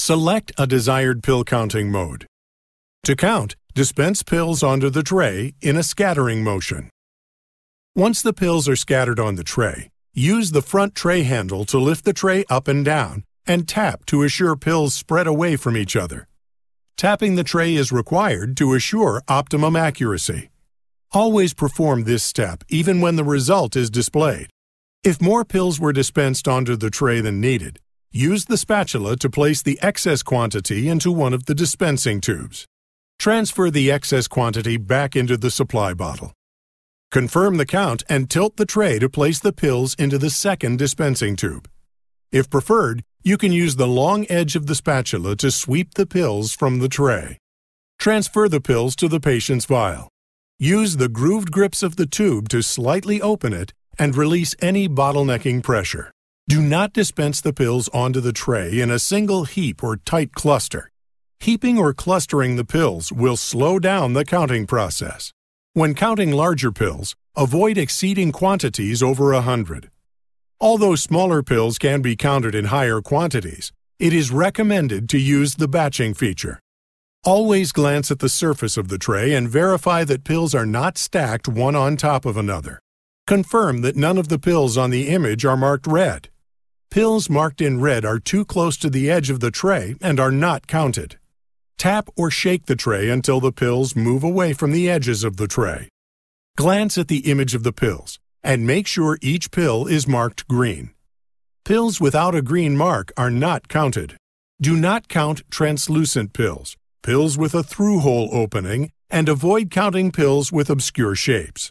Select a desired pill counting mode. To count, dispense pills onto the tray in a scattering motion. Once the pills are scattered on the tray, use the front tray handle to lift the tray up and down and tap to assure pills spread away from each other. Tapping the tray is required to assure optimum accuracy. Always perform this step even when the result is displayed. If more pills were dispensed onto the tray than needed, use the spatula to place the excess quantity into one of the dispensing tubes. Transfer the excess quantity back into the supply bottle. Confirm the count and tilt the tray to place the pills into the second dispensing tube. If preferred, you can use the long edge of the spatula to sweep the pills from the tray. Transfer the pills to the patient's vial. Use the grooved grips of the tube to slightly open it and release any bottlenecking pressure. Do not dispense the pills onto the tray in a single heap or tight cluster. Heaping or clustering the pills will slow down the counting process. When counting larger pills, avoid exceeding quantities over a hundred. Although smaller pills can be counted in higher quantities, it is recommended to use the batching feature. Always glance at the surface of the tray and verify that pills are not stacked one on top of another. Confirm that none of the pills on the image are marked red. Pills marked in red are too close to the edge of the tray and are not counted. Tap or shake the tray until the pills move away from the edges of the tray. Glance at the image of the pills and make sure each pill is marked green. Pills without a green mark are not counted. Do not count translucent pills, pills with a through hole opening, and avoid counting pills with obscure shapes.